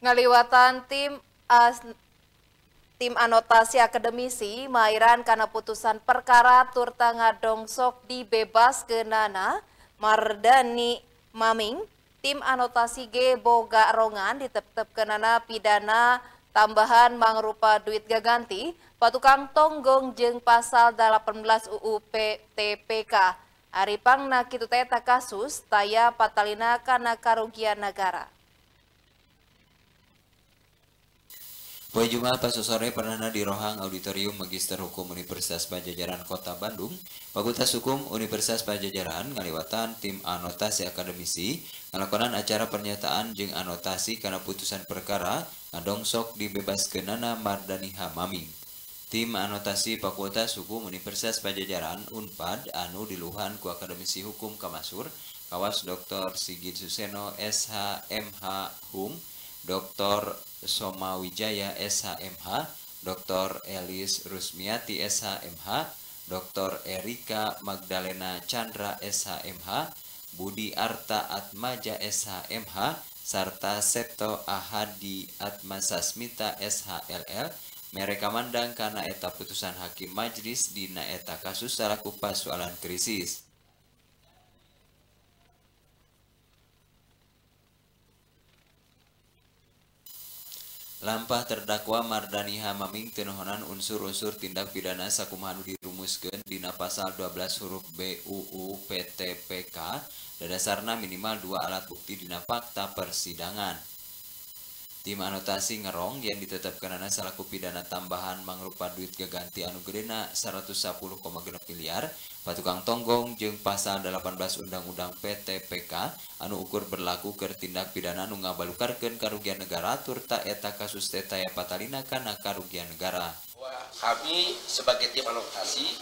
Ngaliwatan tim as, tim anotasi akademisi mairan karena putusan perkara turta ngadongsok dibebas ke Nana Mardani Maming tim anotasi G boga rongan ditetep ke Nana pidana tambahan mangrupa duit gaganti. Patukang tonggong jeng pasal 18 UU PTPK Aripang na kitu teta kasus taya patalina karena karugian negara. Poe Jumat pas sore pernah di Rohang Auditorium Magister Hukum Universitas Pajajaran Kota Bandung, Fakultas Hukum Universitas Pajajaran ngaliwatan tim anotasi akademisi ngalakonan acara pernyataan jeng anotasi karena putusan perkara ngadongsok Nana Mardani Hamaming. Tim anotasi Fakultas Hukum Universitas Pajajaran Unpad anu diluhan ku akademisi hukum Kamasur kawas Dr. Sigit Suseno SHMH HUM Dr. Soma Wijaya SHMH, Dr. Elis Rusmiati SHMH, Dr. Erika Magdalena Chandra SHMH, Budi Arta Atmaja SHMH, serta Septo Ahadi Atmasasmita SHLL, mereka mandang karena eta putusan hakim majlis dina eta kasus selaku soalan krisis. Lampah terdakwa Mardani Hamaming tenuhonan unsur-unsur tindak pidana sakumaha dirumuskeun dina pasal 12 huruf B UU PTPK dasarna minimal dua alat bukti dina fakta persidangan. Tim anotasi ngerong yang ditetapkan anak salaku pidana tambahan mangrupa duit gaganti anu gedena 110,6 miliar. Patukang tonggong jeng pasal 18 Undang-Undang PTPK anu ukur berlaku ke tindak pidana anu ngabalukarkeun karugian negara turta eta kasus teta ya patalina kana karugian negara. Kami sebagai tim anotasi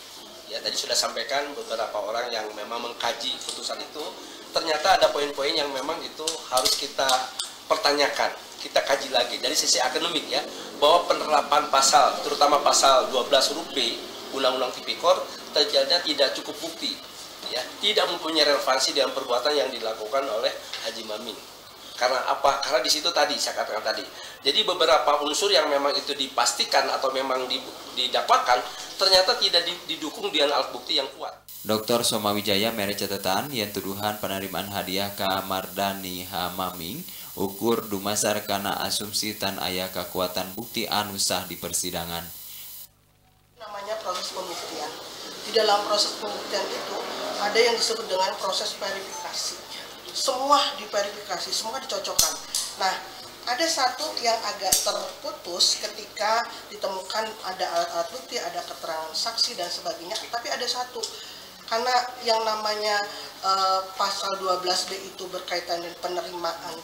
ya tadi sudah sampaikan beberapa orang yang memang mengkaji putusan itu. Ternyata ada poin-poin yang memang itu harus kita pertanyakan kita kaji lagi. Dari sisi akademik ya bahwa penerapan pasal terutama pasal 12 huruf B Undang-Undang Tipikor terjadinya tidak cukup bukti ya. Tidak mempunyai relevansi dengan perbuatan yang dilakukan oleh Haji Mamin. Karena apa? Karena di situ tadi saya katakan tadi. Jadi beberapa unsur yang memang itu dipastikan atau memang didapatkan ternyata tidak didukung dengan alat bukti yang kuat Dr. Soma Wijaya mere catatan yang tuduhan penerimaan hadiah ke Mardani Hamaming ukur dumasar karena asumsi tan ayah kekuatan bukti anu sah di persidangan. Namanya proses pembuktian. Di dalam proses pembuktian itu ada yang disebut dengan proses verifikasi. Semua diverifikasi, semua dicocokkan. Nah, ada satu yang agak terputus ketika ditemukan ada alat-alat bukti, ada keterangan saksi dan sebagainya, tapi ada satu. Karena yang namanya uh, pasal 12B itu berkaitan dengan penerimaan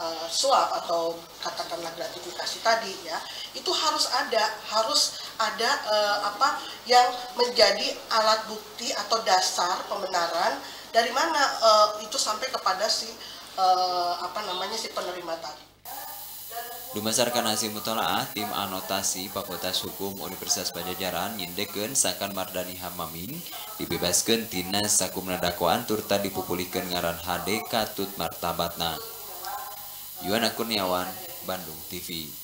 uh, suap atau katakanlah gratifikasi tadi ya itu harus ada harus ada uh, apa yang menjadi alat bukti atau dasar pembenaran dari mana uh, itu sampai kepada si uh, apa namanya si penerima tadi Dumasarkan hasil mutolaah, tim anotasi Fakultas Hukum Universitas Pajajaran yindeken sakan Mardani Hamamin dibebaskan tina sakumna dakwaan turta dipupulihkan ngaran HD katut martabatna. Yuana Kurniawan, Bandung TV